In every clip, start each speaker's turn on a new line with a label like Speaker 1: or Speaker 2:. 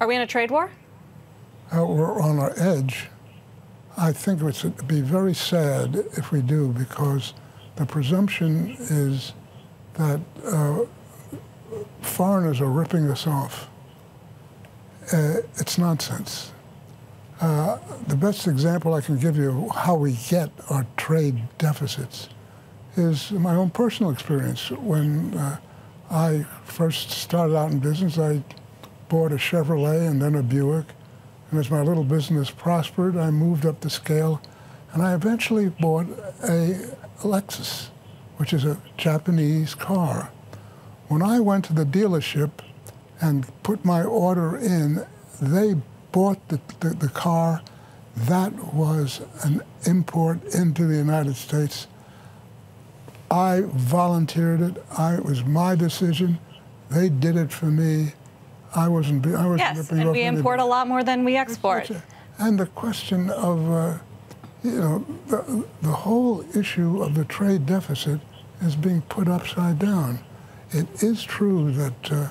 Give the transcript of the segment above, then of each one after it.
Speaker 1: Are we in a trade war?
Speaker 2: Uh, we're on our edge. I think it would be very sad if we do because the presumption is that uh, foreigners are ripping us off. Uh, it's nonsense. Uh, the best example I can give you how we get our trade deficits is my own personal experience. When uh, I first started out in business, I bought a Chevrolet and then a Buick. And as my little business prospered, I moved up the scale and I eventually bought a Lexus, which is a Japanese car. When I went to the dealership and put my order in, they bought the, the, the car. That was an import into the United States. I volunteered it. I, it was my decision. They did it for me. I wasn't. I wasn't
Speaker 1: yes, and we import a lot more than we export.
Speaker 2: And the question of, uh, you know, the, the whole issue of the trade deficit is being put upside down. It is true that uh,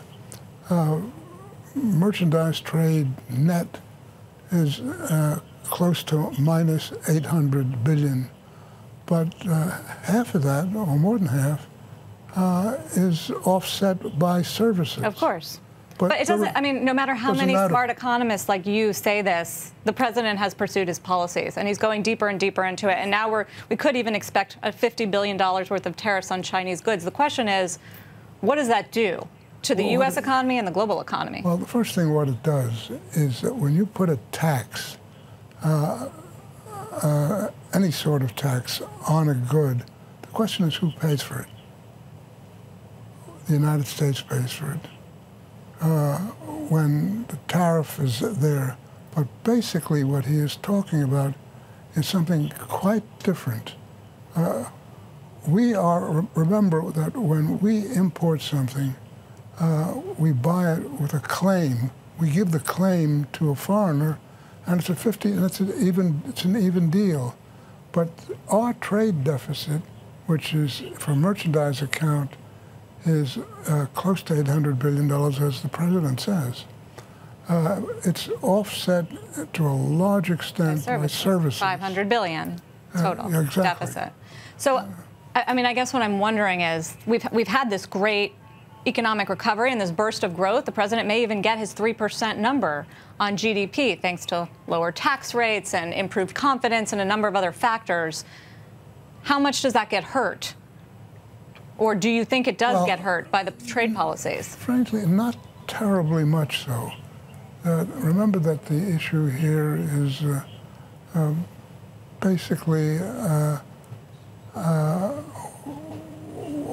Speaker 2: uh, merchandise trade net is uh, close to minus 800 billion, but uh, half of that, or more than half, uh, is offset by services.
Speaker 1: Of course. But, but, it doesn't, I mean, no matter how many matter. smart economists like you say this, the president has pursued his policies and he's going deeper and deeper into it. And now we're, we could even expect a $50 billion worth of tariffs on Chinese goods. The question is, what does that do to the well, U.S. economy and the global economy?
Speaker 2: Well, the first thing what it does is that when you put a tax, uh, uh, any sort of tax on a good, the question is who pays for it? The United States pays for it. Uh, when the tariff is there. But basically, what he is talking about is something quite different. Uh, we are, remember that when we import something, uh, we buy it with a claim. We give the claim to a foreigner, and it's a 50, and it's an even, it's an even deal. But our trade deficit, which is for merchandise account, is uh, close to $800 billion, as the president says. Uh, it's offset to a large extent by services.
Speaker 1: 500 billion total uh, exactly. deficit. So, I mean, I guess what I'm wondering is we've, we've had this great economic recovery and this burst of growth. The president may even get his 3% number on GDP thanks to lower tax rates and improved confidence and a number of other factors. How much does that get hurt or do you think it does well, get hurt by the trade policies?
Speaker 2: Frankly, not terribly much so. Uh, remember that the issue here is uh, uh, basically uh, uh,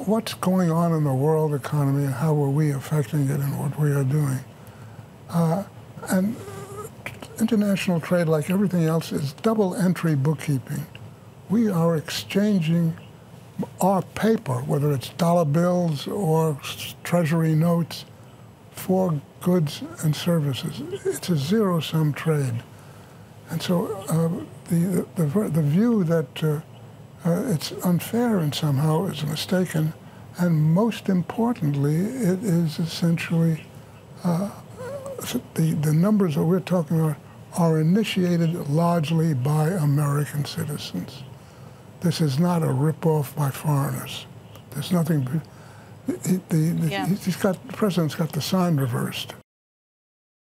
Speaker 2: what's going on in the world economy and how are we affecting it and what we are doing. Uh, and international trade, like everything else, is double entry bookkeeping. We are exchanging our paper, whether it's dollar bills or treasury notes, for goods and services. It's a zero-sum trade. And so uh, the, the, the, view that uh, uh, it's unfair and somehow is mistaken. And most importantly, it is essentially uh, the, the numbers that we're talking about are initiated largely by American citizens. This is not a ripoff by foreigners. There's nothing. The, the, yeah. He's got the president's got the sign reversed.